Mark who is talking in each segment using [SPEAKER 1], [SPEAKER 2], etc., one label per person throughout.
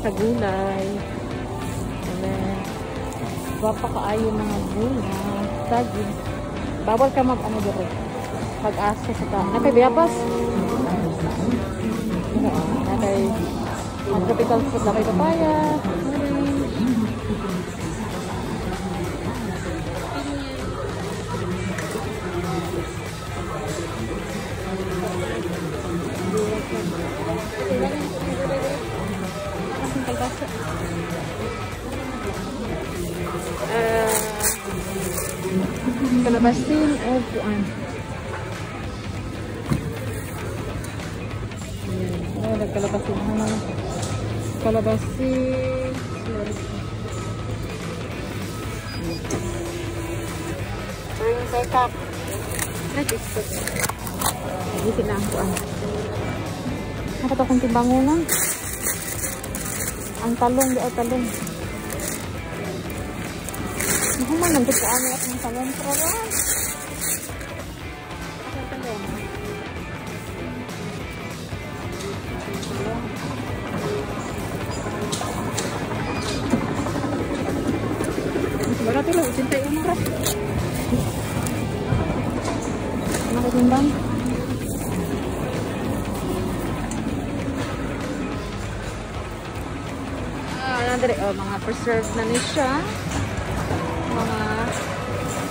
[SPEAKER 1] sa gulay. Ayan. Kaayo mga gulay. Tagi. Bawal ka mag ano dito. Pag-aso sa ta. Nakay biyapas? Nakay ang tropical fruit. Nakay papaya. Kalabasin o kuan. Ayan. Oh, nagkalabasin na Kalabasin. Ring sekap. Nag-isip. Nag-isip na ang kuan. Nakita kong timbangunan. Ang talong, di ay talong. هم من بتعامل من تمام قرارات tuh itu cintai umur. Kenapa timbang? Ah, nanti oh, mga preserve na niya.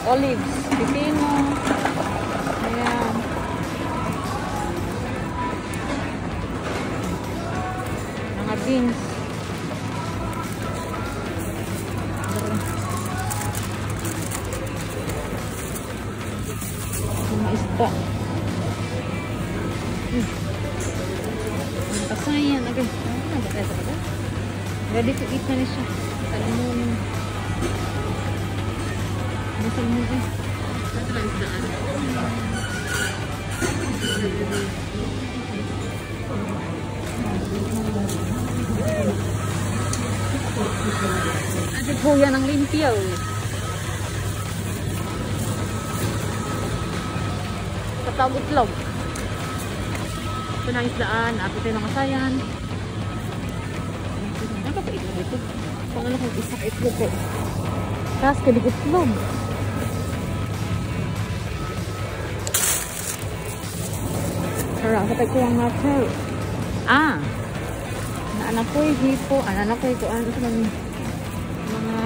[SPEAKER 1] Olives, pipino. Ayan. Mga beans. Mga isda. Hmm. Ang kasayan. Agad. Ah, bakit sa ba? Ready to eat na ni siya. Mo yun. Masal mo eh. Ito lang isdaan. Ate po yan ang limpyaw eh. Katawag itlog. Ito na isdaan. Apit tayo ng kasayan. Nakapait na ito. Kung ano kung isa itlog ko. Tapos kalig itlog. Sarap. Kapag ko ang natal. Ah! Naanak ko yung hipo. Ah, naanak ko yung kuan. Ito mga mga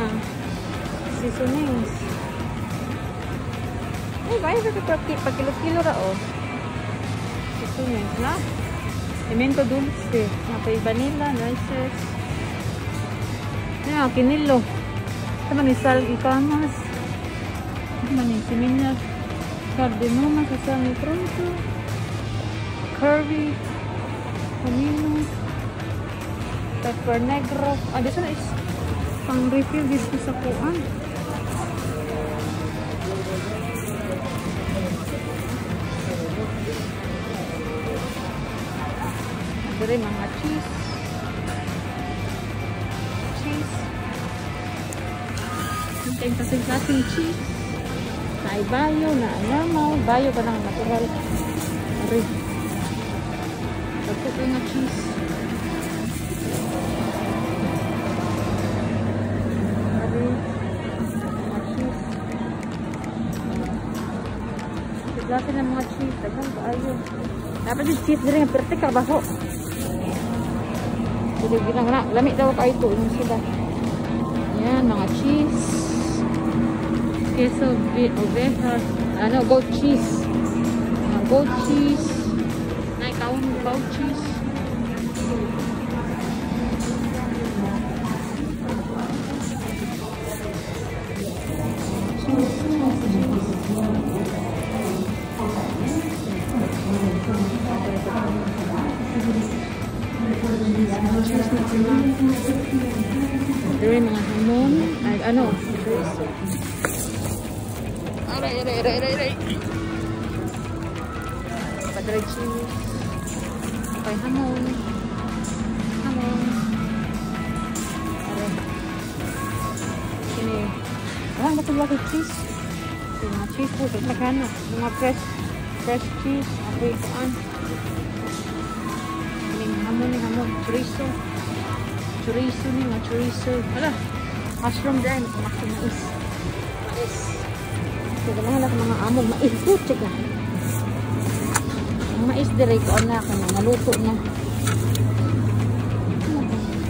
[SPEAKER 1] seasonings. Ay, sa ito pag kilo-kilo ra o. Seasonings na. Pimento dulce. Napay vanilla, noises. Ayan, kinilo. Ito man ni sal ikamas. Ito man ni simina. Cardinoma, sasami pronto. Curvy. Camino. Pepper negro. Ah, dito na is pang refill dito sa kuan. Dere mga cheese. Cheese. Hintay kasi klaseng cheese. Ay bayo na normal. Bayo ba ng natural? Ari. Put in a kiss. mga cheese. Ayan, ayun. Dapat yung cheese din ang pertik, kabaho. Silibin na. Lamit daw kayo ito. Yung sila. Ayan, mga cheese. Queso. Ano, goat cheese. Goat cheese. Ikaw goat cheese. Dere mga hamon. Ay, ano? Aray, aray, aray, aray, aray. Cheese. sampai hamon. Hamon. Ada sini orang betul buat cheese dengan cheese itu tekan dengan fresh fresh cheese apa itu an. Ini hamon ini hamon. Chorizo. Chorizo ini nggak chorizo. Ada mushroom dan mushroom is. Is. Kaya lang mga amog, maikutik na. Mais dire ko na ka na. Naluto na.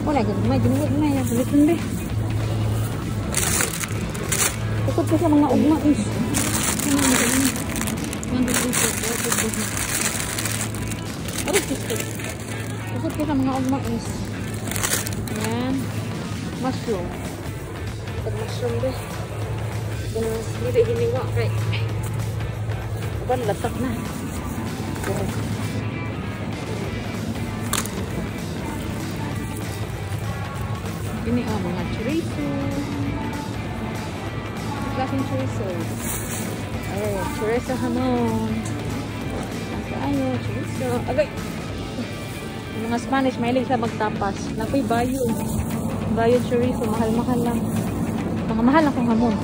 [SPEAKER 1] Wala, ganun. May ginuwag na yan. Luto na. Tukod ko sa mga ugma is. Ano. Tukod ko sa mga ugma is. Ayan. Mushroom. Tukod mushroom deh. Ganun. Hindi hiniwa. Kay. Aba, latak na. Ini oh, mga chorizo. Klaseng chorizo. Oh, chorizo hamon. Ayo, chorizo. Agay! Yung mga Spanish, mahilig sa magtapas. Napoy bayo. Bayo chorizo, mahal-mahal lang. Mga mahal akong hamon.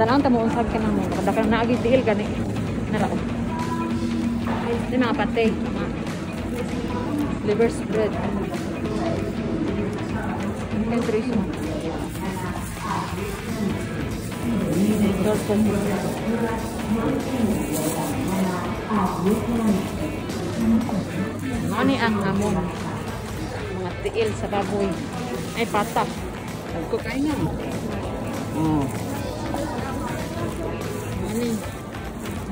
[SPEAKER 1] Dalang tamo unsag ka ng mo. Kada ka naagi diil gani. Narao. Ito yung mga pate. Liver spread. Nutrition. Nutrition. Nani ang amon. Mga tiil sa baboy. Ay, patak. Nagkukain na. Hmm. Oh. Nani.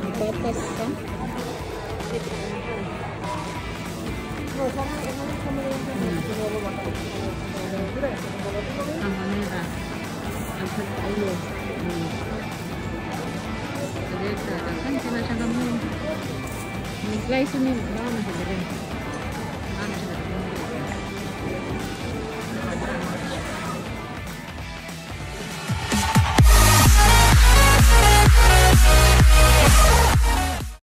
[SPEAKER 1] May patas ka. Huh? Guys, ini mau masih keren.